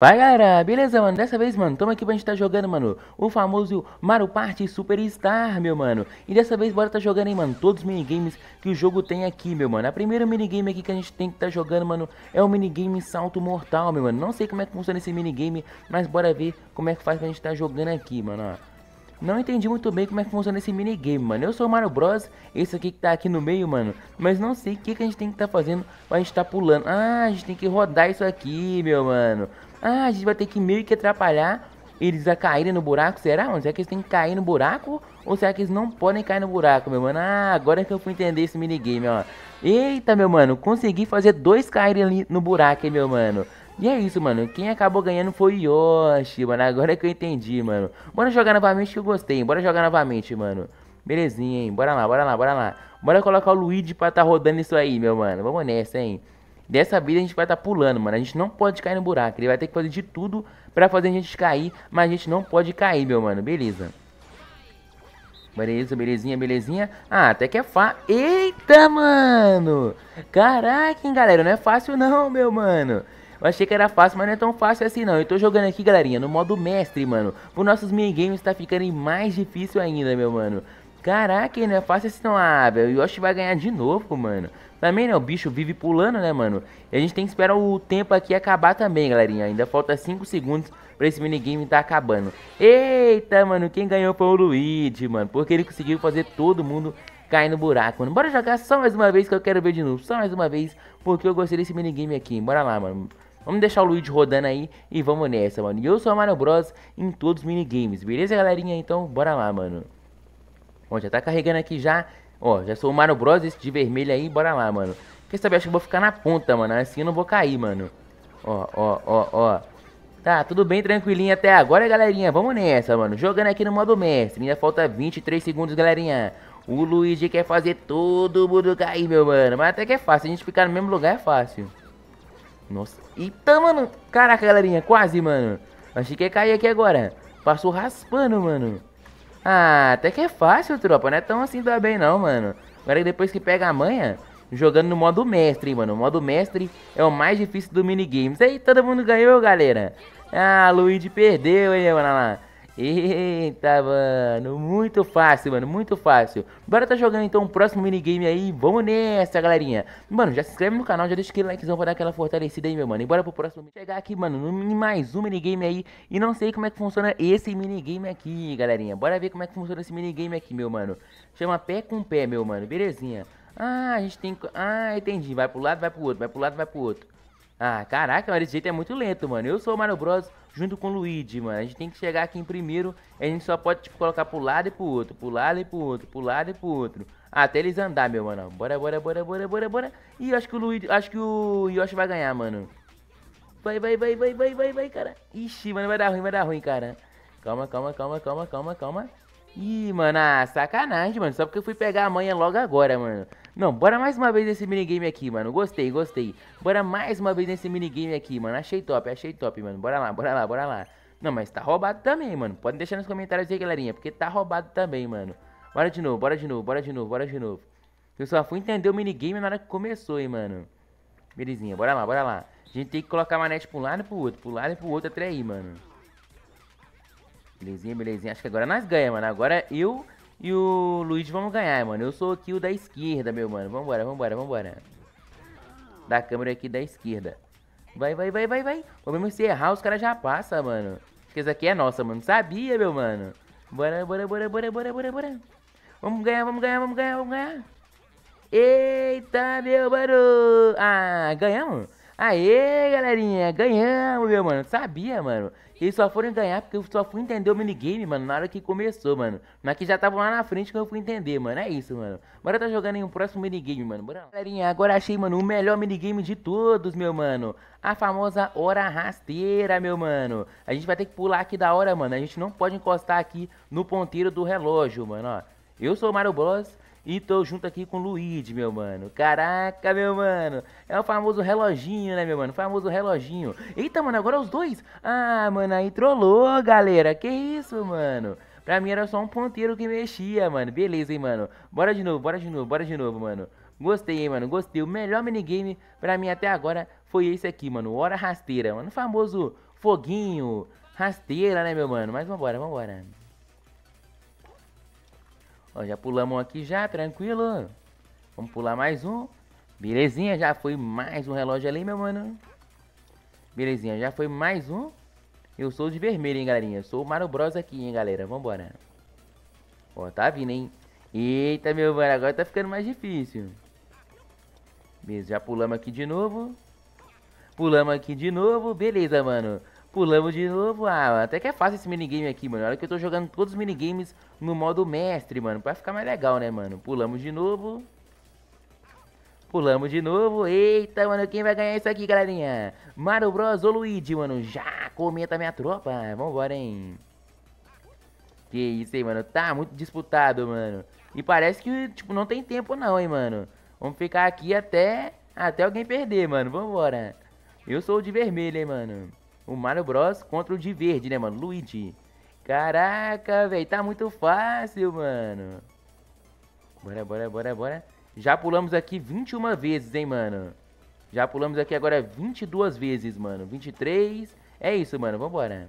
Vai galera, beleza mano? Dessa vez, mano, tamo aqui pra gente tá jogando, mano, o famoso Mario Party Superstar, meu mano E dessa vez bora tá jogando, hein, mano, todos os minigames que o jogo tem aqui, meu mano A primeira minigame aqui que a gente tem que tá jogando, mano, é o minigame Salto Mortal, meu mano Não sei como é que funciona esse minigame, mas bora ver como é que faz pra gente tá jogando aqui, mano, ó não entendi muito bem como é que funciona esse minigame, mano. Eu sou o Mario Bros, esse aqui que tá aqui no meio, mano. Mas não sei o que, que a gente tem que tá fazendo pra gente tá pulando. Ah, a gente tem que rodar isso aqui, meu mano. Ah, a gente vai ter que meio que atrapalhar eles a caírem no buraco. Será, mano? Será que eles têm que cair no buraco? Ou será que eles não podem cair no buraco, meu mano? Ah, agora que eu fui entender esse minigame, ó. Eita, meu mano. Consegui fazer dois caírem ali no buraco, hein, meu mano. E é isso, mano. Quem acabou ganhando foi Yoshi, mano. Agora é que eu entendi, mano. Bora jogar novamente que eu gostei. Bora jogar novamente, mano. Belezinha, hein. Bora lá, bora lá, bora lá. Bora colocar o Luigi pra tá rodando isso aí, meu mano. Vamos nessa, hein. Dessa vez a gente vai estar tá pulando, mano. A gente não pode cair no buraco. Ele vai ter que fazer de tudo pra fazer a gente cair. Mas a gente não pode cair, meu mano. Beleza. Beleza, belezinha, belezinha. Ah, até que é fácil. Eita, mano. Caraca, hein, galera. Não é fácil não, meu mano. Eu achei que era fácil, mas não é tão fácil assim não. Eu tô jogando aqui, galerinha, no modo mestre, mano. Por nossos minigames tá ficando mais difícil ainda, meu mano. Caraca, não é fácil assim não. Ah, velho, o Yoshi vai ganhar de novo, mano. Também, né, o bicho vive pulando, né, mano. E a gente tem que esperar o tempo aqui acabar também, galerinha. Ainda falta 5 segundos pra esse minigame tá acabando. Eita, mano, quem ganhou foi o Luigi, mano. Porque ele conseguiu fazer todo mundo cair no buraco, mano. Bora jogar só mais uma vez que eu quero ver de novo. Só mais uma vez, porque eu gostei desse minigame aqui. Bora lá, mano. Vamos deixar o Luigi rodando aí e vamos nessa, mano. E eu sou o Mario Bros em todos os minigames, beleza, galerinha? Então, bora lá, mano. Ó, já tá carregando aqui já. Ó, já sou o Mario Bros esse de vermelho aí, bora lá, mano. Quer saber? Acho que eu vou ficar na ponta, mano. Assim eu não vou cair, mano. Ó, ó, ó, ó. Tá, tudo bem tranquilinho até agora, galerinha. Vamos nessa, mano. Jogando aqui no modo mestre. Ainda falta 23 segundos, galerinha. O Luigi quer fazer todo mundo cair, meu mano. Mas até que é fácil. A gente ficar no mesmo lugar é fácil. Nossa. Eita, mano. Caraca, galerinha. Quase, mano. Achei que ia cair aqui agora. Passou raspando, mano. Ah, até que é fácil, tropa. Não é tão assim também, não, mano. Agora depois que pega a manha, jogando no modo mestre, mano. O modo mestre é o mais difícil do minigames. Aí, todo mundo ganhou, galera. Ah, Luigi perdeu, hein, mano. Lá. Eita, mano, muito fácil, mano, muito fácil. Bora tá jogando então o próximo minigame aí, vamos nessa, galerinha. Mano, já se inscreve no canal, já deixa aquele likezão pra dar aquela fortalecida aí, meu mano. E bora pro próximo chegar aqui, mano, no mais um minigame aí. E não sei como é que funciona esse minigame aqui, galerinha. Bora ver como é que funciona esse minigame aqui, meu mano. Chama pé com pé, meu mano, belezinha. Ah, a gente tem... Ah, entendi, vai pro lado, vai pro outro, vai pro lado, vai pro outro. Ah, caraca, mas esse jeito é muito lento, mano. Eu sou o Mario Bros junto com o Luigi, mano. A gente tem que chegar aqui em primeiro. A gente só pode, tipo, colocar pro lado e pro outro. Pro lado e pro outro. Pro lado e pro outro. Até eles andar, meu mano. Bora, bora, bora, bora, bora, bora. E acho que o Luigi... Acho que o Yoshi vai ganhar, mano. Vai, vai, vai, vai, vai, vai, vai, cara. Ixi, mano, vai dar ruim, vai dar ruim, cara. Calma, calma, calma, calma, calma, calma. Ih, mano, ah, sacanagem, mano. Só porque eu fui pegar a manha logo agora, mano. Não, bora mais uma vez nesse minigame aqui, mano. Gostei, gostei. Bora mais uma vez nesse minigame aqui, mano. Achei top, achei top, mano. Bora lá, bora lá, bora lá. Não, mas tá roubado também, mano. Pode deixar nos comentários aí, galerinha. Porque tá roubado também, mano. Bora de novo, bora de novo, bora de novo, bora de novo. Eu só fui entender o minigame na hora que começou, hein, mano. Belezinha, bora lá, bora lá. A gente tem que colocar a manete um lado e pro outro. Pro lado e pro outro até aí, mano. Belezinha, belezinha. Acho que agora nós ganhamos, mano. Agora eu e o Luigi vamos ganhar, mano. Eu sou aqui o da esquerda, meu mano. Vambora, vambora, vambora. Da câmera aqui da esquerda. Vai, vai, vai, vai, vai. Vamos se errar, os caras já passam, mano. Acho que essa aqui é nossa, mano. Sabia, meu mano. Bora, bora, bora, bora, bora, bora, bora. Vamos ganhar, vamos ganhar, vamos ganhar, vamos ganhar. Eita, meu mano. Ah, ganhamos? Aê, galerinha, ganhamos, meu mano. Sabia, mano. Eles só foram ganhar porque eu só fui entender o minigame, mano, na hora que começou, mano. Mas que já estavam lá na frente que eu fui entender, mano. É isso, mano. Bora tá jogando em um próximo minigame, mano. Bora. Galerinha, agora achei, mano, o melhor minigame de todos, meu mano. A famosa hora rasteira, meu mano. A gente vai ter que pular aqui da hora, mano. A gente não pode encostar aqui no ponteiro do relógio, mano, ó. Eu sou o Mario Bros. E tô junto aqui com o Luigi, meu mano. Caraca, meu mano. É o famoso reloginho, né, meu mano? Famoso reloginho. Eita, mano, agora os dois. Ah, mano, aí trollou, galera. Que isso, mano? Pra mim era só um ponteiro que mexia, mano. Beleza, hein, mano. Bora de novo, bora de novo, bora de novo, mano. Gostei, hein, mano. Gostei. O melhor minigame pra mim até agora foi esse aqui, mano. Hora rasteira, mano. O famoso, foguinho, rasteira, né, meu mano? Mas vambora, vambora. Ó, já pulamos aqui já, tranquilo. Vamos pular mais um. Belezinha, já foi mais um relógio ali, meu mano. Belezinha, já foi mais um. Eu sou de vermelho, hein, galerinha. Sou o Mario Bros aqui, hein, galera. Vambora. Ó, tá vindo, hein. Eita, meu mano, agora tá ficando mais difícil. Beleza, já pulamos aqui de novo. Pulamos aqui de novo. Beleza, mano. Pulamos de novo. Ah, até que é fácil esse minigame aqui, mano. Olha que eu tô jogando todos os minigames no modo mestre, mano. Pra ficar mais legal, né, mano? Pulamos de novo. Pulamos de novo. Eita, mano, quem vai ganhar isso aqui, galerinha? Mario Bros ou Luigi, mano? Já comenta minha tropa. Vambora, hein? Que isso aí, mano. Tá muito disputado, mano. E parece que, tipo, não tem tempo não, hein, mano. Vamos ficar aqui até, até alguém perder, mano. Vambora. Eu sou o de vermelho, hein, mano. O Mario Bros contra o de verde, né, mano? Luigi. Caraca, velho. Tá muito fácil, mano. Bora, bora, bora, bora. Já pulamos aqui 21 vezes, hein, mano. Já pulamos aqui agora 22 vezes, mano. 23. É isso, mano. Vambora.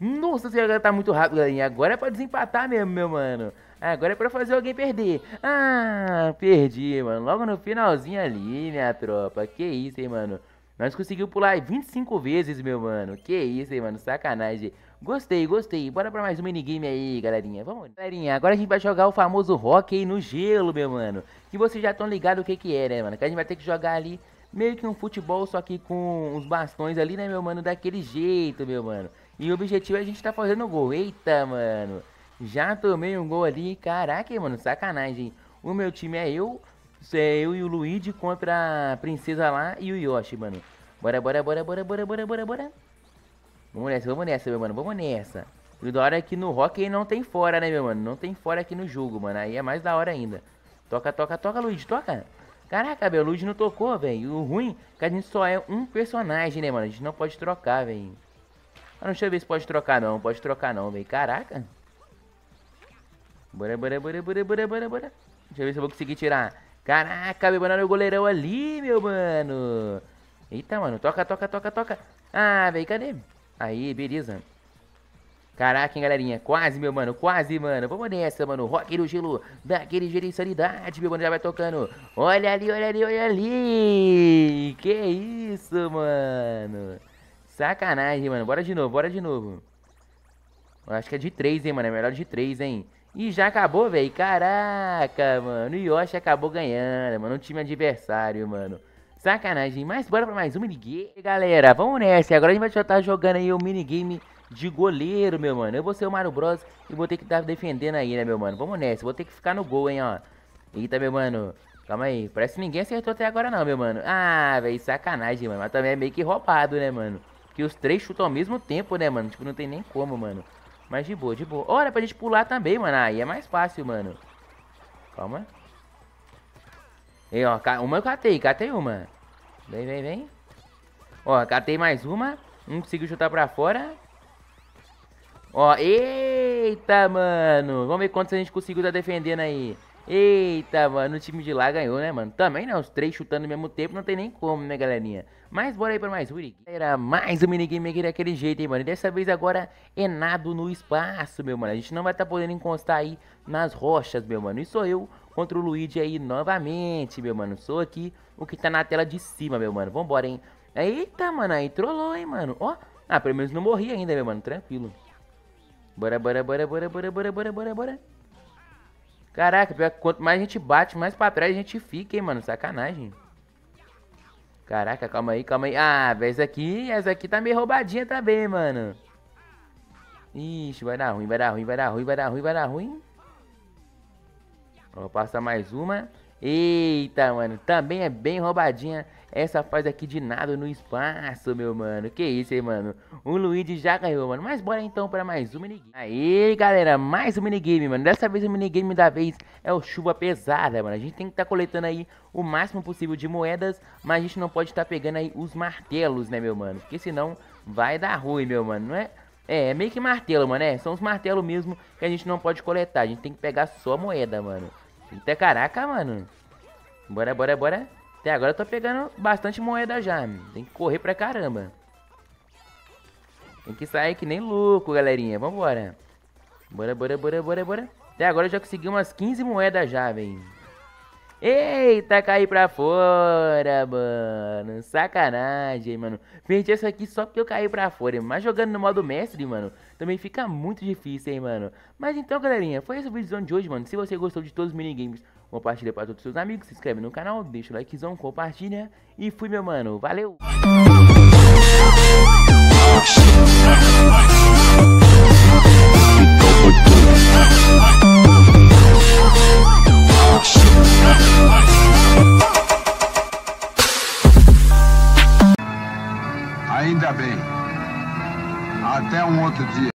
Nossa senhora, tá muito rápido, galerinha. Agora é pra desempatar mesmo, meu mano. Agora é pra fazer alguém perder. Ah, perdi, mano. Logo no finalzinho ali, minha tropa. Que isso, hein, mano. Nós conseguimos pular 25 vezes, meu mano. Que isso, hein, mano. Sacanagem. Gostei, gostei. Bora pra mais um minigame aí, galerinha. Vamos, galerinha. Agora a gente vai jogar o famoso hockey no gelo, meu mano. Que vocês já estão ligados o que que é, né, mano? Que a gente vai ter que jogar ali meio que um futebol, só que com os bastões ali, né, meu mano? Daquele jeito, meu mano. E o objetivo é a gente tá fazendo gol. Eita, mano. Já tomei um gol ali. Caraca, mano. Sacanagem. O meu time é eu, é eu e o Luigi contra a princesa lá e o Yoshi, mano. Bora, bora, bora, bora, bora, bora, bora, bora. Vamos nessa, vamos nessa, meu mano. Vamos nessa. O da hora é que no hockey não tem fora, né, meu mano? Não tem fora aqui no jogo, mano. Aí é mais da hora ainda. Toca, toca, toca, Luigi, toca. Caraca, meu, o Luigi não tocou, velho. O ruim é que a gente só é um personagem, né, mano? A gente não pode trocar, velho. Ah, não deixa eu ver se pode trocar, não. Pode trocar, não, velho. Caraca. Bora, bora, bora, bora, bora, bora, bora. Deixa eu ver se eu vou conseguir tirar. Caraca, meu mano, olha o goleirão ali, meu mano. Eita, mano, toca, toca, toca, toca. Ah, velho, cadê? Aí, beleza. Caraca, hein, galerinha. Quase, meu mano, quase, mano. Vamos nessa, mano. Rock no gelo daquele gerencialidade, meu mano. Já vai tocando. Olha ali, olha ali, olha ali. Que isso, mano. Sacanagem, mano. Bora de novo, bora de novo. Eu acho que é de três, hein, mano. É melhor de três, hein. E já acabou, velho. Caraca, mano. O Yoshi acabou ganhando, mano. O time adversário, mano. Sacanagem. Mas bora pra mais um minigame. Galera, vamos nessa. Agora a gente vai estar jogando aí o minigame de goleiro, meu mano. Eu vou ser o Mario Bros e vou ter que estar defendendo aí, né, meu mano. Vamos nessa. Vou ter que ficar no gol, hein, ó. Eita, meu mano. Calma aí. Parece que ninguém acertou até agora não, meu mano. Ah, velho. Sacanagem, mano. Mas também é meio que roubado, né, mano. Porque os três chutam ao mesmo tempo, né, mano. Tipo, não tem nem como, mano. Mas de boa, de boa. Olha, pra gente pular também, mano. Aí é mais fácil, mano. Calma. Ei, ó. Uma eu catei. Catei uma. Vem, vem, vem. Ó, catei mais uma. Não conseguiu chutar pra fora. Ó, eita, mano. Vamos ver quantos a gente conseguiu tá defendendo aí. Eita, mano, o time de lá ganhou, né, mano? Também, né? Os três chutando ao mesmo tempo, não tem nem como, né, galerinha? Mas bora aí pra mais um Era mais um minigame aqui daquele jeito, hein, mano? E dessa vez agora é nado no espaço, meu mano. A gente não vai estar tá podendo encostar aí nas rochas, meu mano. E sou eu contra o Luigi aí novamente, meu mano. Sou aqui o que tá na tela de cima, meu mano. Vambora, hein? Eita, mano, aí trollou, hein, mano. Ó, ah, pelo menos não morri ainda, meu mano. Tranquilo. Bora, bora, bora, bora, bora, bora, bora, bora, bora. Caraca, pior que quanto mais a gente bate, mais pra trás a gente fica, hein, mano. Sacanagem. Caraca, calma aí, calma aí. Ah, essa aqui, essa aqui tá meio roubadinha também, mano. Ixi, vai dar ruim, vai dar ruim, vai dar ruim, vai dar ruim, vai dar ruim. Vou passar mais uma. Eita, mano, também é bem roubadinha essa fase aqui de nada no espaço, meu mano. Que isso, hein, mano. O Luigi já ganhou, mano. Mas bora então para mais um minigame. Aí, galera, mais um minigame, mano. Dessa vez o minigame da vez é o chuva pesada, mano. A gente tem que estar tá coletando aí o máximo possível de moedas, mas a gente não pode estar tá pegando aí os martelos, né, meu mano? Porque senão vai dar ruim, meu mano, não é? É, é meio que martelo, mano, é. São os martelos mesmo que a gente não pode coletar. A gente tem que pegar só moeda, mano. Eita, caraca, mano. Bora, bora, bora. Até agora eu tô pegando bastante moeda já. Tem que correr pra caramba. Tem que sair que nem louco, galerinha. Vambora. Bora, bora, bora, bora, bora. Até agora eu já consegui umas 15 moedas já, velho. Eita, caí pra fora, mano. Sacanagem, mano. Perdi essa aqui só porque eu caí pra fora. Mas jogando no modo mestre, mano, também fica muito difícil, hein, mano. Mas então, galerinha, foi esse o vídeo de hoje, mano. Se você gostou de todos os minigames, compartilha para todos os seus amigos, se inscreve no canal, deixa o likezão, compartilha e fui meu mano, valeu! Ainda bem. Até um outro dia.